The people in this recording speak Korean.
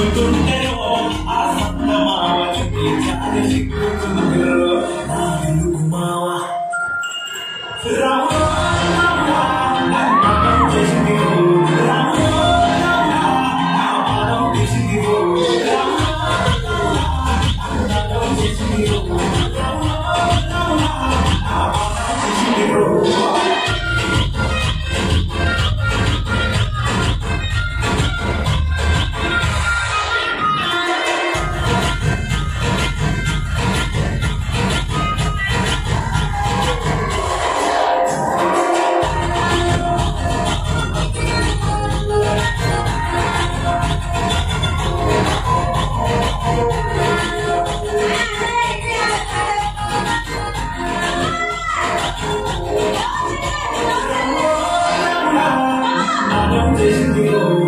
굴뚝대로 아산다 마와 죽기 자식 굴뚝대로 나는 고마워 you.